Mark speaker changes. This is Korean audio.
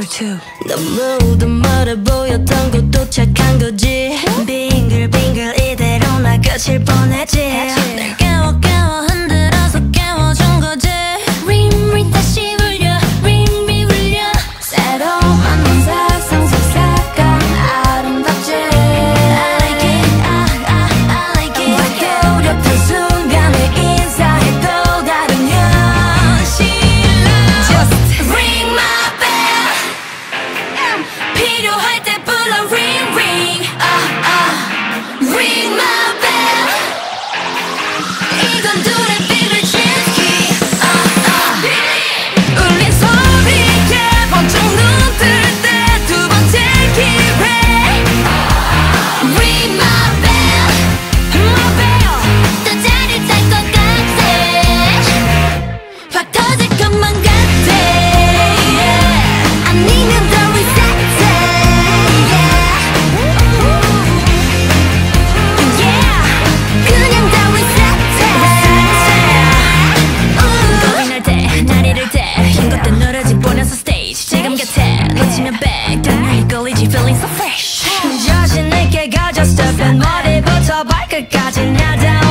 Speaker 1: Chapter 2 너무 우둔머리 보였던 곳 도착한 거지. 빙글빙글 이대로 나 거칠 뻔했지. 날 깨워 깨워 흔들어서 깨워준 거지. 림리 다시 울려. 림리 울려. 새로운 bike, I got you now down.